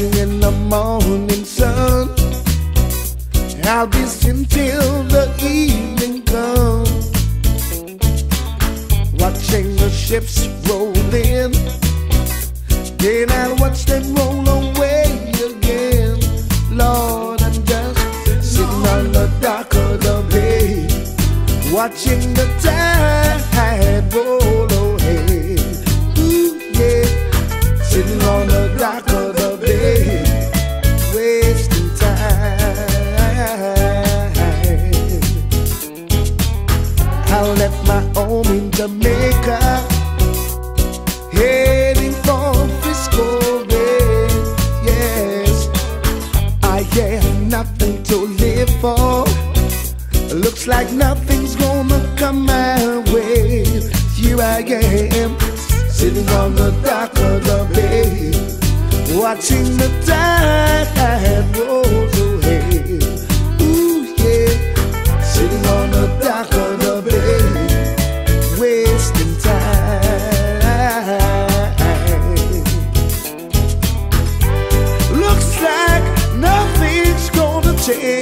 in the morning sun. I'll be till the evening comes. Watching the ships roll in, then I'll watch them roll away again. Lord, I'm just sitting on the dock of the bay, watching the tide. Sitting on the dock of the bay, watching the tide roll away. Ooh yeah, sitting on the dock of the bay, wasting time. Looks like nothing's gonna change.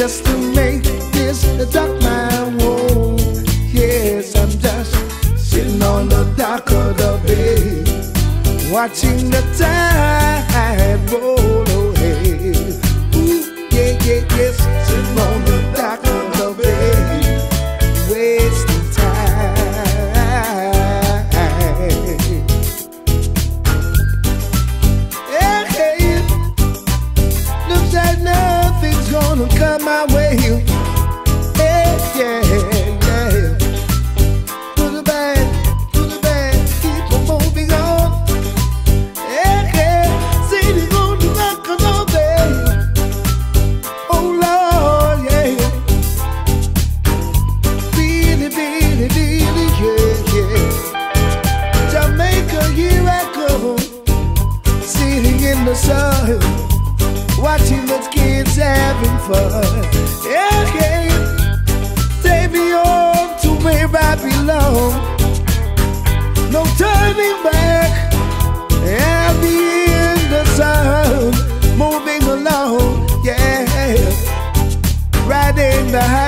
Just to make this home. Yes, I'm just sitting on the dock of the bay, watching the tide roll gonna come my way. in the sun, watching the kids having fun. Yeah, yeah. Take me home to where I belong. No turning back. I'll be in the sun, moving along. Yeah, riding the house.